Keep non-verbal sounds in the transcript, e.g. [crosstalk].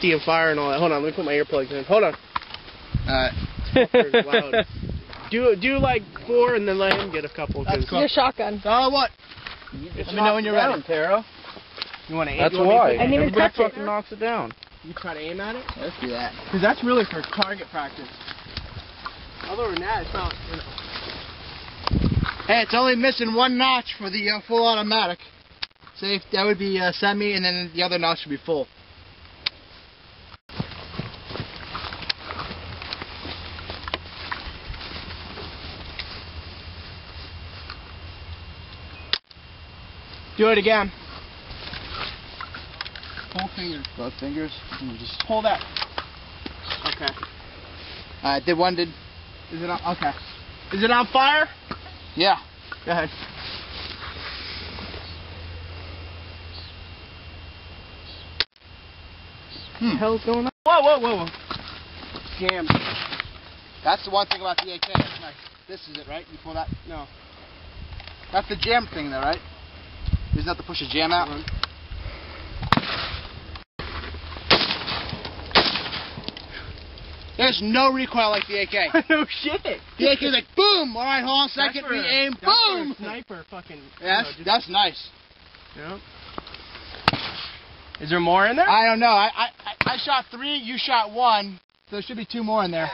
and fire and all that. Hold on, let me put my earplugs in. Hold on. Alright. Loud. Do do like four and then let him get a couple. That's 'cause- cool. Your shotgun. So what? Let me know when you're ready. Taro. You want to aim? That's you want me to why. put- I didn't even Everybody touch it. fucking knocks it down. You try to aim at it? Let's do that. Because that's really for target practice. Other than that, it's not. You know. Hey, it's only missing one notch for the uh, full automatic. See, that would be uh, semi, and then the other notch would be full. Do it again. Full fingers. Both fingers. Just. Pull that. Okay. Alright, did one did. Is it on? Okay. Is it on fire? Yeah. Go ahead. Hmm. hell's going on? Whoa, whoa, whoa, whoa. Jam. That's the one thing about the AK. That's nice. This is it, right? You pull that? No. That's the jam thing, there, right? Isn't that to push a jam out? There's no recoil like the AK. [laughs] no shit. The AK's like boom. All right, hold on a second. That's Re-aim. that's for a Boom. Sniper fucking. Yeah, that's, you know, that's nice. Yep. Is there more in there? I don't know. I, I I- I shot three. You shot one. So there should be two more in there.